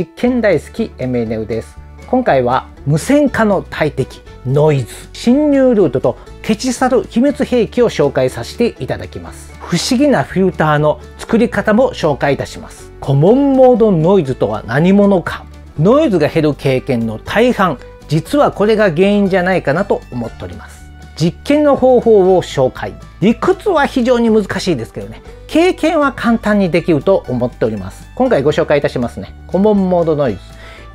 実験大好き MNU です。今回は無線化の大敵ノイズ侵入ルートと消し去る秘密兵器を紹介させていただきます。不思議なフィルターの作り方も紹介いたします。コモンモードノイズとは何者か。ノイズが減る経験の大半実はこれが原因じゃないかなと思っております。実験の方法を紹介。理屈は非常に難しいですけどね。経験は簡単にできると思っております。今回ご紹介いたしますね。コモンモードノイズ。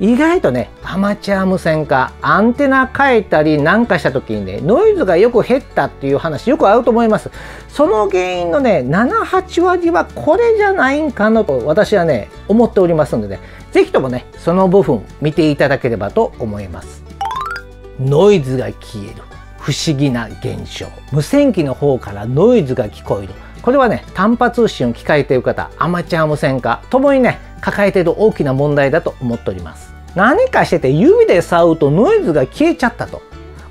意外とねアマチュア無線化アンテナ変えたりなんかした時にねノイズがよく減ったっていう話よくあると思います。その原因のね78割はこれじゃないんかなと私はね思っておりますのでね。是非ともねその部分見ていただければと思います。ノイズが消える。不思議な現象。無線機の方からノイズが聞こえる。これはね単波通信を機械という方アマチュア無線化ともにね抱えている大きな問題だと思っております。何かしてて指で触るとノイズが消えちゃったと。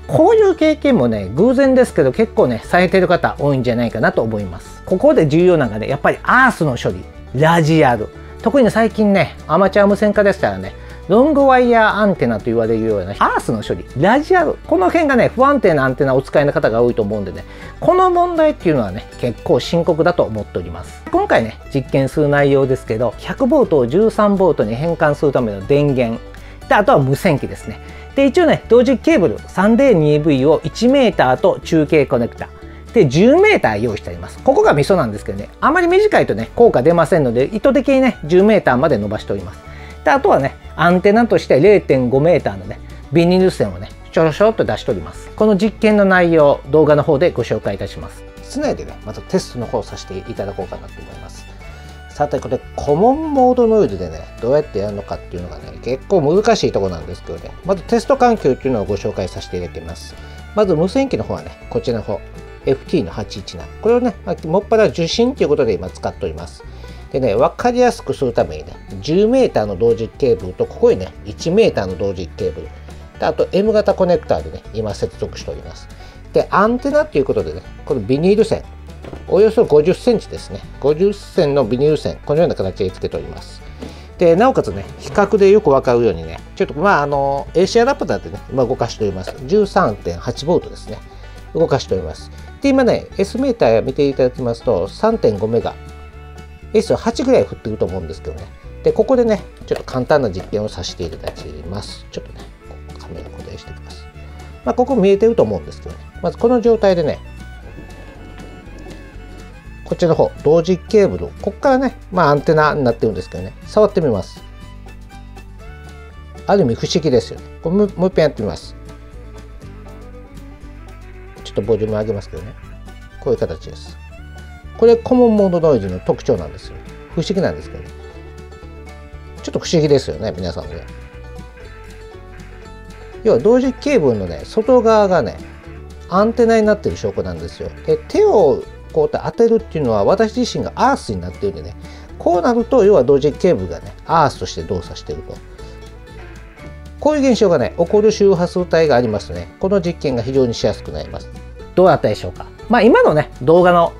こういう経験もね偶然ですけど結構ねされてる方多いんじゃないかなと思います。ここで重要なのがねやっぱりアースの処理。ラジアル。特に最近ねアマチュア無線化でしたらねロングワイヤーアンテナと言われるようなアースの処理ラジアルこの辺がね不安定なアンテナをお使いの方が多いと思うんでねこの問題っていうのはね結構深刻だと思っております。今回ね実験する内容ですけど 100V を 13V に変換するための電源であとは無線機ですね。で一応ね同時ケーブル 3D2V を 1m と中継コネクタで 10m 用意してあります。ここがミソなんですけどねあまり短いとね効果出ませんので意図的にね 10m まで伸ばしております。であとはねアンテナとして 0.5m のねビニール線をねちょろちょろっと出しております。この実験の内容動画の方でご紹介いたします。室内でねまずテストの方をさせていただこうかなと思います。さてこれコモンモードノイズでねどうやってやるのかっていうのがね結構難しいとこなんですけどね。まずテスト環境っていうのをご紹介させていただきます。まず無線機の方はねこちらの方 FT の817これをねもっぱら受信ということで今使っております。でね、分かりやすくするためにね、10m の同時ケーブルと、ここにね、1m の同時ケーブル。あと、M 型コネクターでね、今接続しております。で、アンテナということでね、このビニール線、およそ50センチですね。50線のビニール線、このような形でつけております。で、なおかつね、比較でよくわかるようにね、ちょっとまあ、あの、AC アダプターでね、今動かしております。13.8V ですね。動かしております。で、今ね、S メーター見ていただきますと、3.5メガ S8 ぐらい振ってると思うんですけどね。で、ここでね、ちょっと簡単な実験をさせていただきます。ちょっとね、カメラ固定しておきます。まあ、ここ見えてると思うんですけどね。まずこの状態でね、こっちの方、同時ケーブル、ここからね、まあアンテナになってるんですけどね、触ってみます。ある意味不思議ですよね。これもう一遍やってみます。ちょっとボリューム上げますけどね。こういう形です。これコモンモードノイズの特徴なんですよ。不思議なんですけど、ちょっと不思議ですよね、皆さんね。要は同時ケーブルのね、外側がね、アンテナになってる証拠なんですよ。で、手をこうやって当てるっていうのは私自身がアースになっているんでね、こうなると要は同時ケーブルがね、アースとして動作してると。こういう現象がね、起こる周波数帯がありますね。この実験が非常にしやすくなります。どうだったでしょうかまあ今のね、動画の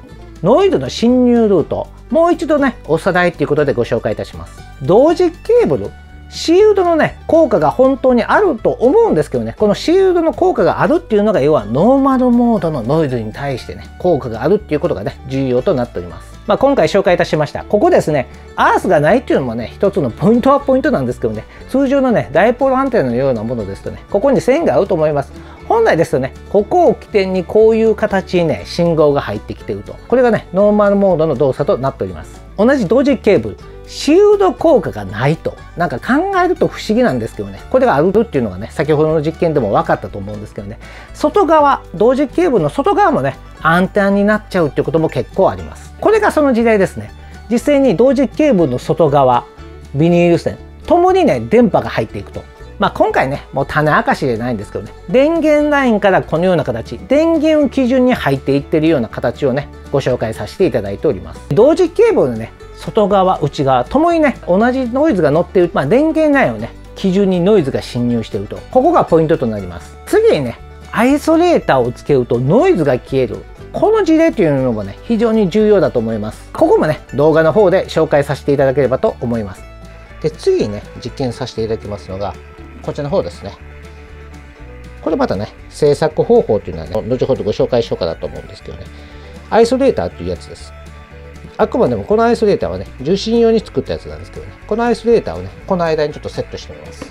ノイズの侵入ルートもう一度ねおさらいということでご紹介いたします。同時ケーブルシールドのね効果が本当にあると思うんですけどねこのシールドの効果があるっていうのが要はノーマルモードのノイズに対してね効果があるっていうことがね重要となっております。まあ、今回紹介いたしました。ここですねアースがないっていうのもね一つのポイントはポイントなんですけどね通常のねダイポールアンテナのようなものですとねここに線が合うと思います。本来ですとねここを起点にこういう形にね信号が入ってきてると。これがねノーマルモードの動作となっております。同じ同時ケーブルシールド効果がないと。なんか考えると不思議なんですけどね。これがあるっていうのがね先ほどの実験でも分かったと思うんですけどね。外側同時ケーブルの外側もねアンテナになっちゃうっていうことも結構あります。これがその時代ですね。実際に同時ケーブルの外側ビニール線ともにね電波が入っていくと。まあ、今回ねもう種明かしじゃないんですけどね。電源ラインからこのような形。電源を基準に入っていってるような形をねご紹介させていただいております。同時ケーブルのね外側内側ともにね同じノイズが乗っている、まあ、電源ラインをね基準にノイズが侵入していると。ここがポイントとなります。次にねアイソレーターをつけるとノイズが消える。この事例というのもね非常に重要だと思います。ここもね動画の方で紹介させていただければと思います。で次にね実験させていただきますのがこちらの方ですね。これまたね制作方法というのはね後ほどご紹介しようかなと思うんですけどね。アイソレーターというやつです。あくまでもこのアイソレーターはね受信用に作ったやつなんですけどね。このアイソレーターをねこの間にちょっとセットしてみます。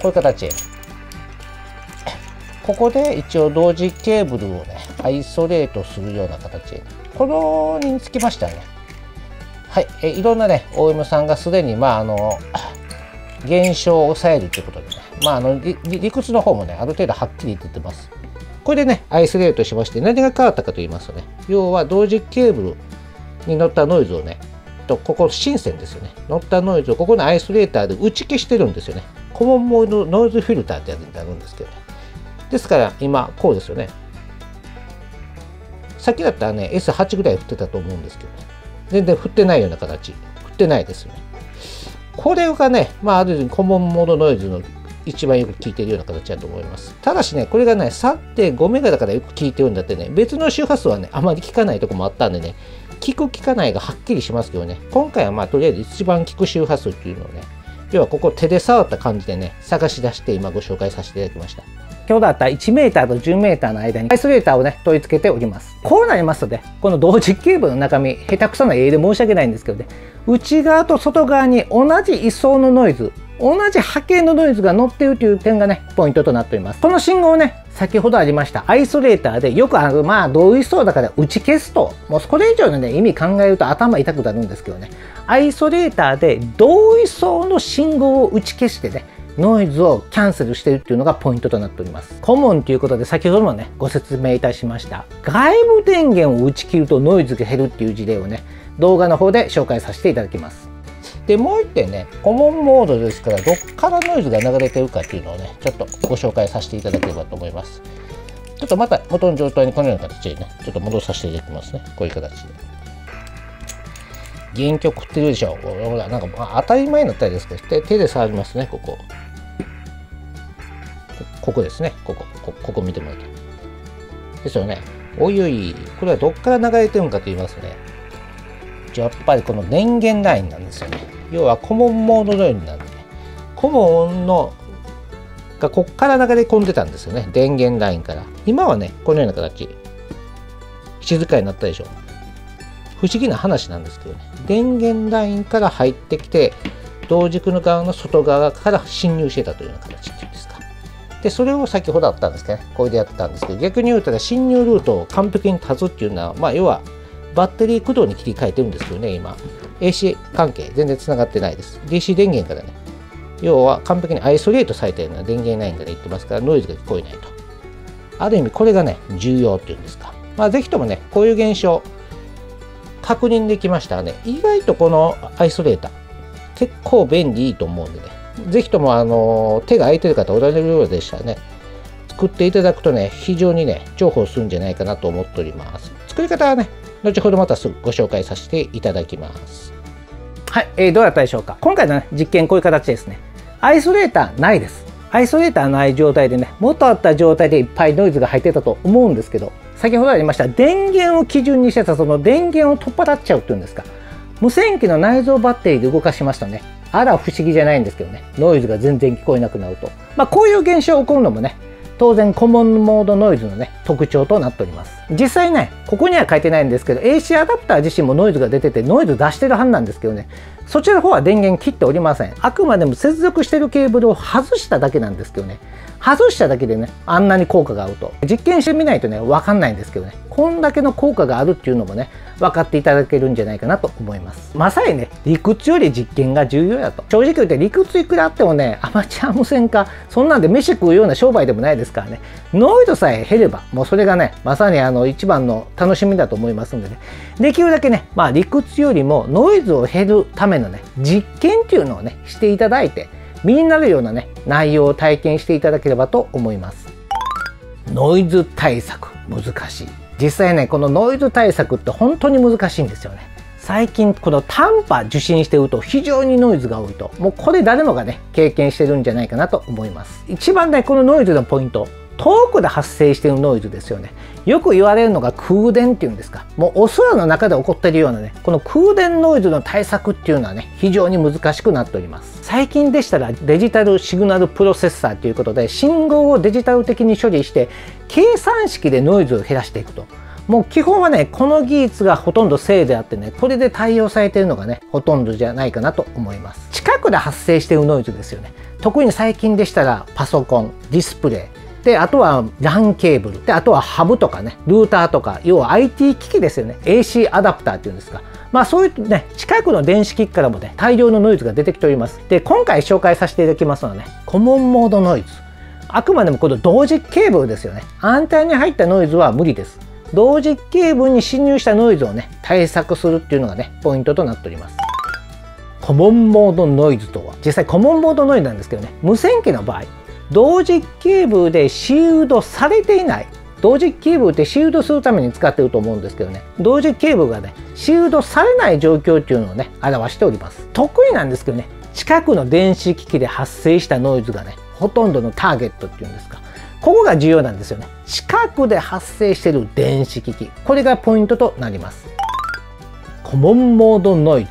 こういう形ここで一応同時ケーブルをねアイソレートするような形、このにつきましてはね。はい、えいろんなね OM さんがすでにまああの現象を抑えるということでね。まああの理屈の方もねある程度はっきり出てます。これでねアイソレートしまして何が変わったかと言いますとね要は同時ケーブルに乗ったノイズをねとここ深線ですよね。乗ったノイズをここのアイソレーターで打ち消してるんですよね。コモンモードノイズフィルターってやつになるんですけどね。ですから今こうですよね。さっきだったらね S8 ぐらい振ってたと思うんですけどね。全然振ってないような形。振ってないですよね。これがねまあある意味コモンモードノイズの一番よく効いているような形だと思います。ただしねこれがね3.5メガだからよく効いてるんだってね別の周波数はねあまり効かないとこもあったんでね効く効かないがはっきりしますけどね今回はまあとりあえず一番効く周波数っていうのをね要はここ手で触った感じでね探し出して今ご紹介させていただきました。今日だった 1m と 10m の間にアイソレーターをね取り付けております。こうなりますとねこの同時ケーブルの中身下手くそな絵で申し訳ないんですけどね内側と外側に同じ位相のノイズ同じ波形のノイズが乗っているという点がねポイントとなっております。この信号をね先ほどありましたアイソレーターでよくあのまあ同位相だから打ち消すともうそれ以上のね意味考えると頭痛くなるんですけどねアイソレーターで同位相の信号を打ち消してねノイズをキャンセルしているっていうのがポイントとなっております。コモンということで先ほどもねご説明いたしました外部電源を打ち切るとノイズが減るっていう事例をね動画の方で紹介させていただきます。でもう一点ねコモンモードですからどっからノイズが流れてるかっていうのをねちょっとご紹介させていただければと思います。ちょっとまた元の状態にこのような形でねちょっと戻させていただきますねこういう形で。原曲ってるでしょ。ほら、なんか、当たり前になったりですけど、手で触りますね、ここ。ここですね。ここ、こここ見てもらうと。ですよね。おいおい、これはどっから流れてるのかと言いますとね。やっぱりこの電源ラインなんですよね。要はコモンモードのようになるんで、ね、コモンのがこっから流れ込んでたんですよね。電源ラインから。今はね、このような形。静かになったでしょ。不思議な話なんですけどね。電源ラインから入ってきて、同軸の側の外側から侵入してたというような形っていうで。それを先ほどあったんですね、これでやってたんですけど、逆に言うたら侵入ルートを完璧に立つっていうのは、まあ、要はバッテリー駆動に切り替えてるんですけどね、今。AC 関係全然つながってないです。DC 電源からね、要は完璧にアイソレートされたような電源ラインから言ってますから、ノイズが聞こえないと。ある意味、これがね、重要っていうんですか。まあ、ぜひともね、こういう現象、確認できましたらね、意外とこのアイソレーター、結構便利いいと思うんでね、ぜひともあの手が空いてる方おられるようでしたらね、作っていただくとね、非常にね、重宝するんじゃないかなと思っております。作り方はね、後ほどまたすぐご紹介させていただきます。はい、えー、どうだったでしょうか今回の、ね、実験こういう形ですね。アイソレーターないです。アイソレーターない状態でね、元あった状態でいっぱいノイズが入ってたと思うんですけど、先ほどありました電源を基準にしてたその電源を取っ払っちゃうっていうんですか無線機の内蔵バッテリーで動かしますとね。あら不思議じゃないんですけどね。ノイズが全然聞こえなくなると。まあこういう現象が起こるのもね当然コモンモードノイズのね特徴となっております。実際ねここには書いてないんですけど AC アダプター自身もノイズが出ててノイズ出してるはずなんですけどね。そちらの方は電源切っておりません。あくまでも接続してるケーブルを外しただけなんですけどね。外しただけでねあんなに効果があると。実験してみないとね分かんないんですけどね。こんだけの効果があるっていうのもね分かっていただけるんじゃないかなと思います。まさにね理屈より実験が重要だと。正直言って理屈いくらあってもねアマチュア無線化そんなんで飯食うような商売でもないですからね。ノイズさえ減ればもうそれがねまさにあの一番の楽しみだと思いますんでね。できるだけねまあ理屈よりもノイズを減るためののね実験っていうのをねしていただいて身になるようなね内容を体験していただければと思います。ノイズ対策難しい。実際ねこのノイズ対策って本当に難しいんですよね。最近この短波受信してると非常にノイズが多いと。もうこれ誰もがね経験してるんじゃないかなと思います。一番ねこのノイズのポイント遠くで発生しているノイズですよね。よく言われるのが空電っていうんですか。もうお空の中で起こってるようなねこの空電ノイズの対策っていうのはね非常に難しくなっております。最近でしたらデジタルシグナルプロセッサーということで信号をデジタル的に処理して計算式でノイズを減らしていくと。もう基本はねこの技術がほとんど正であってねこれで対応されているのがねほとんどじゃないかなと思います。近くで発生しているノイズですよね。特に最近でしたらパソコンディスプレイであとは LAN ケーブル。であとはハブとかねルーターとか要は IT 機器ですよね。AC アダプターっていうんですか。まあそういうね近くの電子機器からもね大量のノイズが出てきております。で今回紹介させていただきますのはねコモンモードノイズ。あくまでもこの同軸ケーブルですよね。アンテナに入ったノイズは無理です。同軸ケーブルに侵入したノイズをね対策するっていうのがねポイントとなっております。コモンモードノイズとは。実際コモンモードノイズなんですけどね無線機の場合同軸ケーブでシールドされていない。同軸ケーブってシールドするために使ってると思うんですけどね。同軸ケーブがねシールドされない状況っていうのをね表しております。得意なんですけどね。近くの電子機器で発生したノイズがねほとんどのターゲットっていうんですか。ここが重要なんですよね。近くで発生してる電子機器。これがポイントとなります。コモンモードノイズ。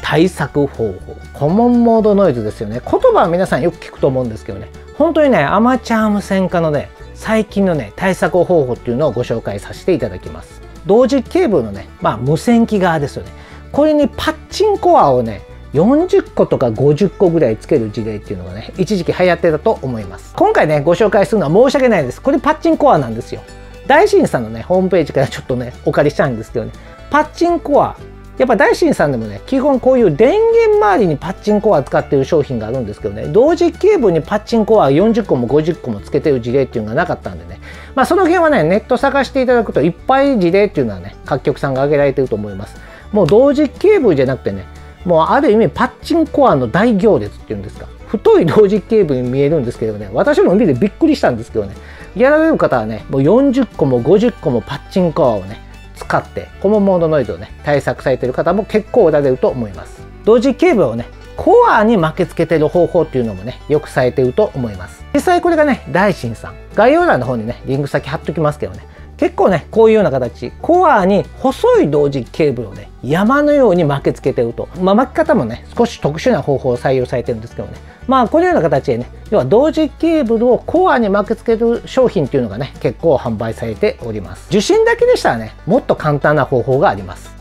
対策方法。コモンモードノイズですよね。言葉は皆さんよく聞くと思うんですけどね。本当にねアマチュア無線化のね最近のね対策方法っていうのをご紹介させていただきます。同時ケーブルのねまあ無線機側ですよね。これにパッチンコアをね40個とか50個ぐらいつける事例っていうのがね一時期流行ってたと思います。今回ねご紹介するのは申し訳ないです。これパッチンコアなんですよ。大震さんのねホームページからちょっとねお借りしたんですけどね。パッチンコアやっぱ大震さんでもね基本こういう電源周りにパッチンコア使ってる商品があるんですけどね同時ケーブルにパッチンコア40個も50個もつけてる事例っていうのがなかったんでね。まあその辺はねネット探していただくといっぱい事例っていうのはね各局さんが挙げられてると思います。もう同時ケーブルじゃなくてねもうある意味パッチンコアの大行列っていうんですか。太い同時ケーブルに見えるんですけどね私も見てびっくりしたんですけどね。やられる方はねもう40個も50個もパッチンコアをね使ってコモモードノイズをね対策されてる方も結構おられると思います。同時ケーブルをねコアに巻きつけてる方法っていうのもねよくされてると思います。実際これがね大震さん。概要欄の方にねリンク先貼っときますけどね。結構ねこういうような形。コアに細い同時ケーブルをね山のように巻きつけてると、まあ、巻き方もね少し特殊な方法を採用されてるんですけどね。まあこのような形でね要は同時ケーブルをコアに巻きつける商品っていうのがね結構販売されております。受信だけでしたらねもっと簡単な方法があります。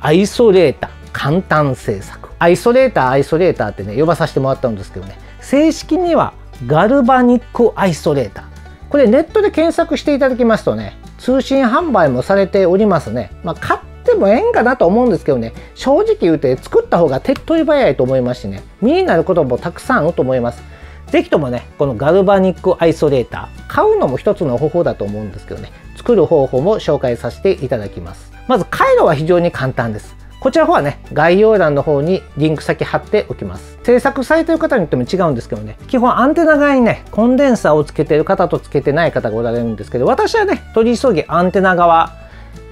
アイソレータ簡単製作。アイソレーターアイソレーターってね呼ばさせてもらったんですけどね正式にはガルバニックアイソレーター。これネットで検索していただきますとね通信販売もされておりますね、まあ、買っもええんかなと思うんですけどね。正直言うて作った方が手っ取り早いと思いますしね。身になることもたくさんあると思います。是非ともねこのガルバニックアイソレーター買うのも一つの方法だと思うんですけどね。作る方法も紹介させていただきます。まず回路は非常に簡単です。こちらの方はね、概要欄の方にリンク先貼っておきます。制作されてる方によっても違うんですけどね、基本アンテナ側にね、コンデンサーをつけてる方とつけてない方がおられるんですけど、私はね、取り急ぎアンテナ側、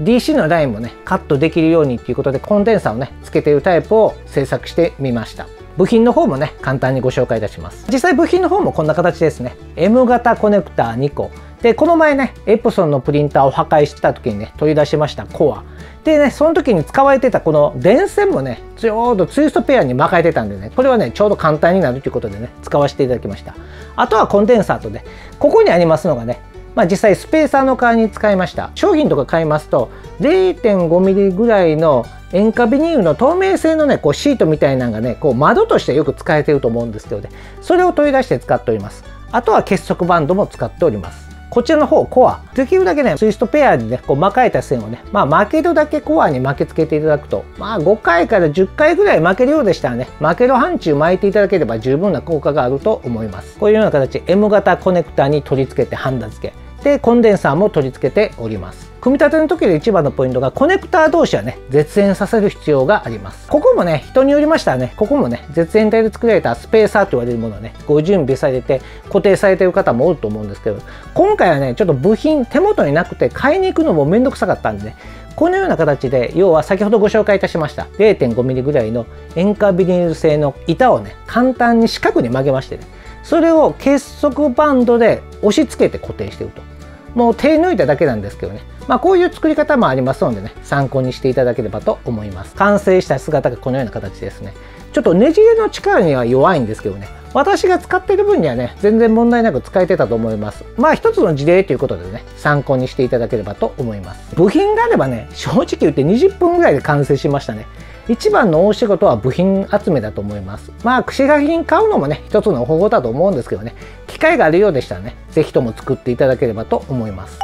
DC のラインもね、カットできるようにっていうことで、コンデンサをね、つけてるタイプを制作してみました。部品の方もね、簡単にご紹介いたします。実際部品の方もこんな形ですね。M 型コネクター2個。で、この前ね、エプソンのプリンターを破壊した時にね、取り出しましたコア。でね、その時に使われてたこの電線もね、ちょうどツイストペアに巻かれてたんでね、これはね、ちょうど簡単になるということでね、使わせていただきました。あとはコンデンサーとで、ここにありますのがね、まあ、実際スペーサーの代わりに使いました。商品とか買いますと、0.5ミリぐらいの塩化ビニールの透明性のね、こうシートみたいなのがね、こう窓としてよく使えてると思うんですけどね、それを取り出して使っております。あとは結束バンドも使っております。こちらの方コアできるだけねツイストペアにねこう巻かれた線をねまあ巻けるだけコアに巻きつけていただくとまあ5回から10回ぐらい巻けるようでしたらね巻ける範疇巻いていただければ十分な効果があると思いますこういうような形 M 型コネクタに取り付けてハンダ付けでコンデンサーも取り付けております。組み立ての時で一番のポイントがコネクター同士はね絶縁させる必要があります。ここもね人によりましたらね。ここもね絶縁体で作られたスペーサーと言われるものをねご準備されて固定されてる方も多いと思うんですけど今回はねちょっと部品手元になくて買いに行くのもめんどくさかったんでねこのような形で要は先ほどご紹介いたしました 0.5mm ぐらいの塩化ビニール製の板をね簡単に四角に曲げましてねそれを結束バンドで押し付けて固定してると。もう手抜いただけなんですけどね。まあこういう作り方もありますのでね参考にしていただければと思います。完成した姿がこのような形ですね。ちょっとねじれの力には弱いんですけどね。私が使ってる分にはね全然問題なく使えてたと思います。まあ一つの事例ということでね参考にしていただければと思います。部品があればね正直言って20分ぐらいで完成しましたね。一番の大仕事は部品集めだと思います。まあ串が品買うのもね一つの方法だと思うんですけどね。機会があるようでしたらね是非とも作っていただければと思います。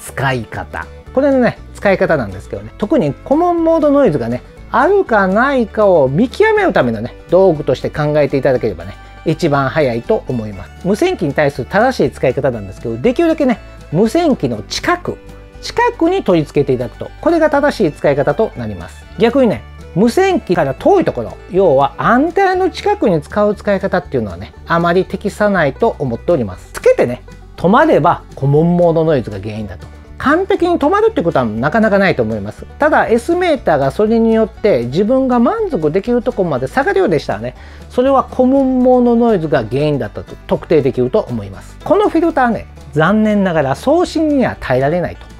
使い方。これのね使い方なんですけどね。特にコモンモードノイズがねあるかないかを見極めるためのね道具として考えていただければね一番早いと思います。無線機に対する正しい使い方なんですけどできるだけね無線機の近く近くに取り付けていただくと。これが正しい使い方となります。逆にね無線機から遠いところ要はアンテナの近くに使う使い方っていうのはねあまり適さないと思っております。つけてね止まればコモンモードノイズが原因だと。完璧に止まるってことはなかなかないと思います。ただ S メーターがそれによって自分が満足できるとこまで下がるようでしたらねそれはコモンモードノイズが原因だったと特定できると思います。このフィルターね残念ながら送信には耐えられないと。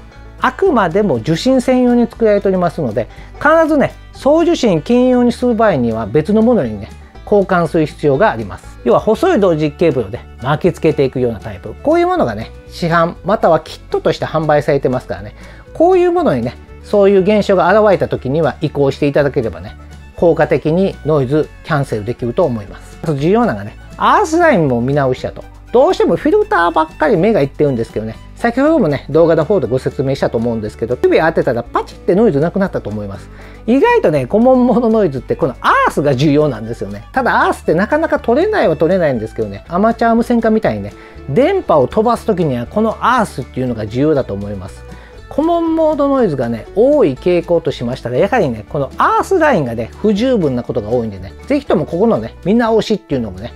あくまでも受信専用に作られておりますので必ずね送受信兼用にする場合には別のものにね交換する必要があります。要は細い同時ケーブルで巻きつけていくようなタイプ。こういうものがね市販またはキットとして販売されてますからね。こういうものにねそういう現象が現れた時には移行していただければね効果的にノイズキャンセルできると思います。重要なのがねアースラインも見直したと。どうしてもフィルターばっかり目がいってるんですけどね。先ほどもね動画の方でご説明したと思うんですけど指当てたらパチってノイズなくなったと思います。意外とねコモンモノノイズってこのアースが重要なんですよね。ただアースってなかなか取れないは取れないんですけどねアマチュア無線化みたいにね電波を飛ばす時にはこのアースっていうのが重要だと思います。コモンモードノイズがね多い傾向としましたらやはりねこのアースラインがね不十分なことが多いんでね是非ともここのね見直しっていうのもね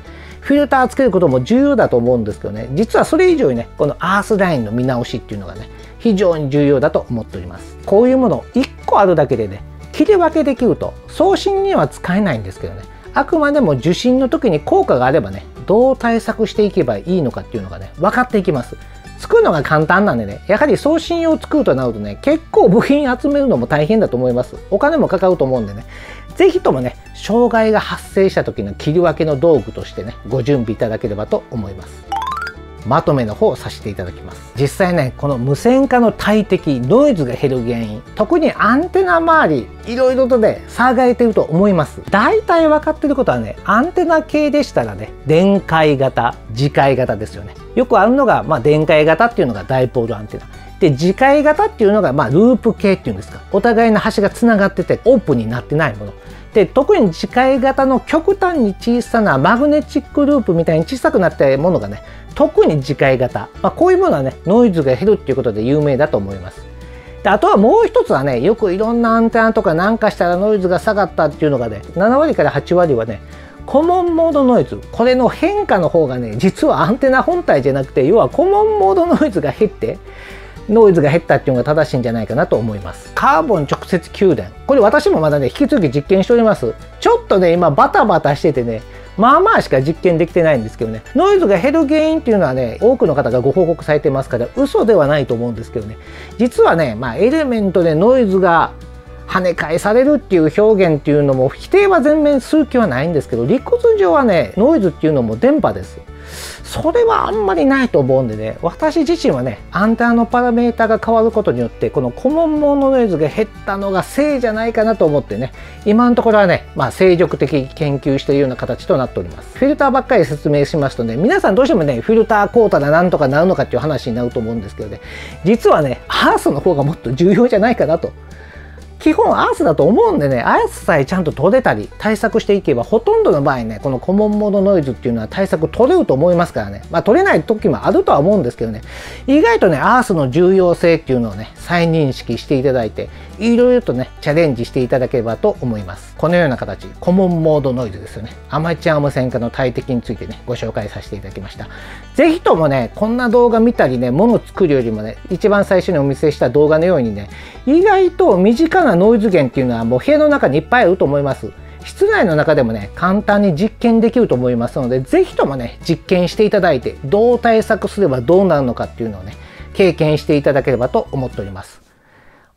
フィルターつけることも重要だと思うんですけどね。実はそれ以上にねこのアースラインの見直しっていうのがね非常に重要だと思っております。こういうもの1個あるだけでね切り分けできると送信には使えないんですけどね。あくまでも受信の時に効果があればねどう対策していけばいいのかっていうのがね分かっていきます。作るのが簡単なんでねやはり送信用作るとなるとね結構部品集めるのも大変だと思います。お金もかかると思うんでね。是非ともね障害が発生した時の切り分けの道具としてねご準備いただければと思います。まとめの方をさせていただきます。実際ねこの無線化の大敵ノイズが減る原因特にアンテナ周りいろいろとね騒がれてると思います。大体分かってることはねアンテナ系でしたらね電解型磁界型ですよね。よくあるのが、まあ、電解型っていうのがダイポールアンテナ。で磁界型っていうのが、まあ、ループ系っていうんですか。お互いの端がつながっててオープンになってないもの。で特に磁界型の極端に小さなマグネチックループみたいに小さくなったものがね特に磁界型、まあ、こういうものはねノイズが減るっていうことで有名だと思います。であとはもう一つはねよくいろんなアンテナとかなんかしたらノイズが下がったっていうのがね7割から8割はねコモンモードノイズ。これの変化の方がね実はアンテナ本体じゃなくて要はコモンモードノイズが減ってノイズが減ったっていうのが正しいんじゃないかなと思います。カーボン直接給電。これ私もまだね引き続き実験しております。ちょっとね今バタバタしててねまあまあしか実験できてないんですけどね。ノイズが減る原因っていうのはね多くの方がご報告されてますから嘘ではないと思うんですけどね。実はねまあエレメントでノイズが跳ね返されるっていう表現っていうのも否定は全面する気はないんですけど理屈上はねノイズっていうのも電波です。それはあんまりないと思うんでね私自身はねアンテナのパラメータが変わることによってこのコモンモードノイズが減ったのが正じゃないかなと思ってね今のところはね、まあ、精力的研究しているような形となっております。フィルターばっかり説明しますとね皆さんどうしてもねフィルターコータでなんとかなるのかっていう話になると思うんですけどね実はねハースの方がもっと重要じゃないかなと基本アースだと思うんでねアースさえちゃんと取れたり対策していけばほとんどの場合ねこのコモンモードノイズっていうのは対策取れると思いますからね。まあ取れない時もあるとは思うんですけどね。意外とねアースの重要性っていうのをね再認識していただいていろいろとねチャレンジしていただければと思います。このような形コモンモードノイズですよね。アマチュア無線化の大敵についてねご紹介させていただきました。是非ともねこんな動画見たりねもの作るよりもね一番最初にお見せした動画のようにね意外と身近なノイズ源っていうのはもう部屋の中にいっぱいあると思います。室内の中でもね簡単に実験できると思いますので是非ともね実験していただいてどう対策すればどうなるのかっていうのをね経験していただければと思っております。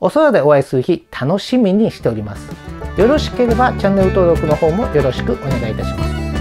お空でお会いする日楽しみにしております。よろしければチャンネル登録の方もよろしくお願いいたします。